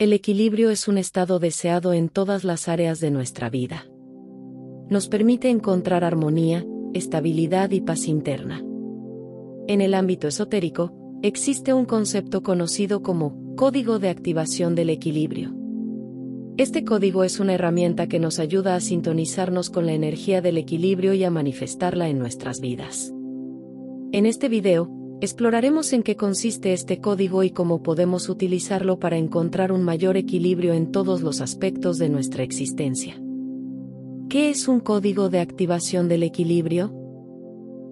El equilibrio es un estado deseado en todas las áreas de nuestra vida. Nos permite encontrar armonía, estabilidad y paz interna. En el ámbito esotérico, existe un concepto conocido como código de activación del equilibrio. Este código es una herramienta que nos ayuda a sintonizarnos con la energía del equilibrio y a manifestarla en nuestras vidas. En este video, Exploraremos en qué consiste este código y cómo podemos utilizarlo para encontrar un mayor equilibrio en todos los aspectos de nuestra existencia. ¿Qué es un código de activación del equilibrio?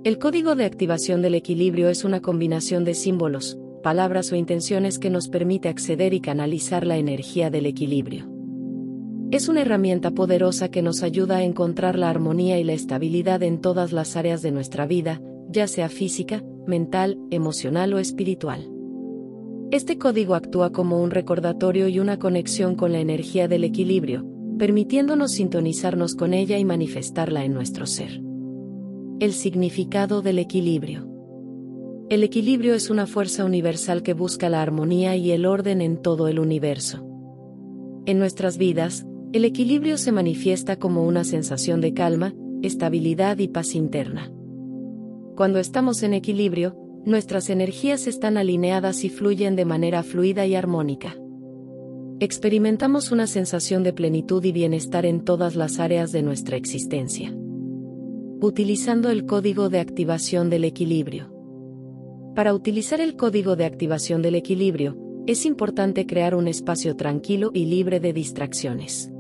El código de activación del equilibrio es una combinación de símbolos, palabras o intenciones que nos permite acceder y canalizar la energía del equilibrio. Es una herramienta poderosa que nos ayuda a encontrar la armonía y la estabilidad en todas las áreas de nuestra vida, ya sea física, mental, emocional o espiritual. Este código actúa como un recordatorio y una conexión con la energía del equilibrio, permitiéndonos sintonizarnos con ella y manifestarla en nuestro ser. El significado del equilibrio. El equilibrio es una fuerza universal que busca la armonía y el orden en todo el universo. En nuestras vidas, el equilibrio se manifiesta como una sensación de calma, estabilidad y paz interna. Cuando estamos en equilibrio, nuestras energías están alineadas y fluyen de manera fluida y armónica. Experimentamos una sensación de plenitud y bienestar en todas las áreas de nuestra existencia. Utilizando el código de activación del equilibrio. Para utilizar el código de activación del equilibrio, es importante crear un espacio tranquilo y libre de distracciones.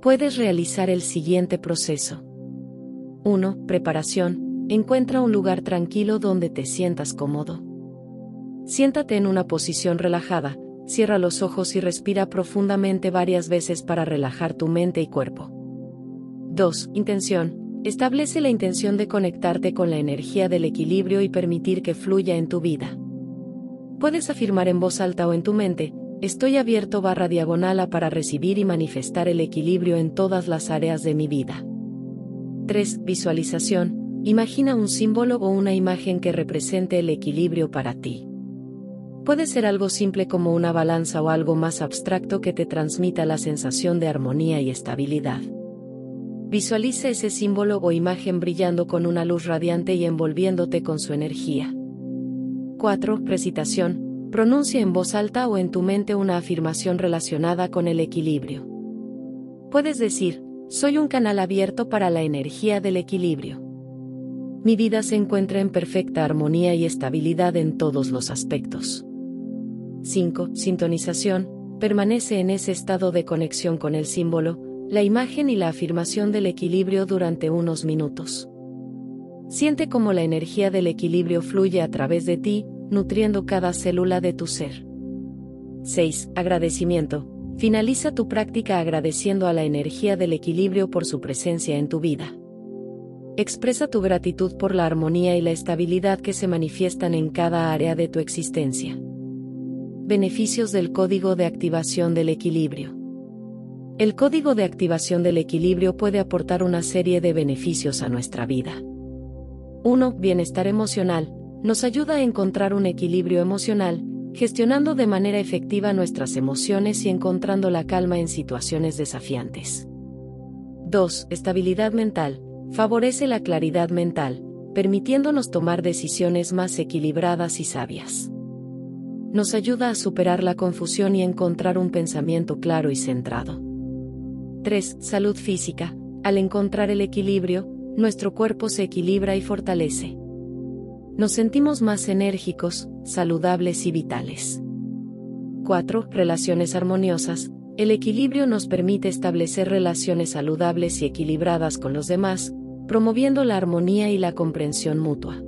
Puedes realizar el siguiente proceso. 1. Preparación Encuentra un lugar tranquilo donde te sientas cómodo. Siéntate en una posición relajada, cierra los ojos y respira profundamente varias veces para relajar tu mente y cuerpo. 2. Intención. Establece la intención de conectarte con la energía del equilibrio y permitir que fluya en tu vida. Puedes afirmar en voz alta o en tu mente, estoy abierto barra diagonal a para recibir y manifestar el equilibrio en todas las áreas de mi vida. 3. Visualización Imagina un símbolo o una imagen que represente el equilibrio para ti. Puede ser algo simple como una balanza o algo más abstracto que te transmita la sensación de armonía y estabilidad. Visualice ese símbolo o imagen brillando con una luz radiante y envolviéndote con su energía. 4. Recitación. Pronuncia en voz alta o en tu mente una afirmación relacionada con el equilibrio. Puedes decir, soy un canal abierto para la energía del equilibrio mi vida se encuentra en perfecta armonía y estabilidad en todos los aspectos. 5. Sintonización. Permanece en ese estado de conexión con el símbolo, la imagen y la afirmación del equilibrio durante unos minutos. Siente cómo la energía del equilibrio fluye a través de ti, nutriendo cada célula de tu ser. 6. Agradecimiento. Finaliza tu práctica agradeciendo a la energía del equilibrio por su presencia en tu vida. Expresa tu gratitud por la armonía y la estabilidad que se manifiestan en cada área de tu existencia. Beneficios del Código de Activación del Equilibrio. El Código de Activación del Equilibrio puede aportar una serie de beneficios a nuestra vida. 1. Bienestar emocional. Nos ayuda a encontrar un equilibrio emocional, gestionando de manera efectiva nuestras emociones y encontrando la calma en situaciones desafiantes. 2. Estabilidad mental favorece la claridad mental, permitiéndonos tomar decisiones más equilibradas y sabias. Nos ayuda a superar la confusión y encontrar un pensamiento claro y centrado. 3. Salud física. Al encontrar el equilibrio, nuestro cuerpo se equilibra y fortalece. Nos sentimos más enérgicos, saludables y vitales. 4. Relaciones armoniosas. El equilibrio nos permite establecer relaciones saludables y equilibradas con los demás, promoviendo la armonía y la comprensión mutua.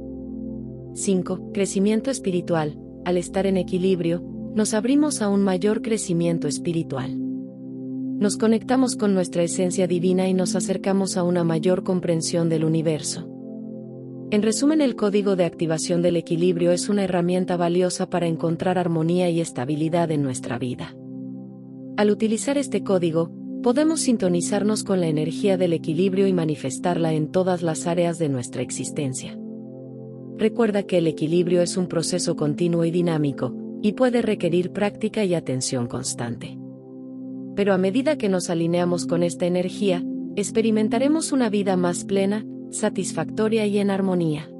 5. Crecimiento espiritual. Al estar en equilibrio, nos abrimos a un mayor crecimiento espiritual. Nos conectamos con nuestra esencia divina y nos acercamos a una mayor comprensión del universo. En resumen, el código de activación del equilibrio es una herramienta valiosa para encontrar armonía y estabilidad en nuestra vida. Al utilizar este código, podemos sintonizarnos con la energía del equilibrio y manifestarla en todas las áreas de nuestra existencia. Recuerda que el equilibrio es un proceso continuo y dinámico, y puede requerir práctica y atención constante. Pero a medida que nos alineamos con esta energía, experimentaremos una vida más plena, satisfactoria y en armonía.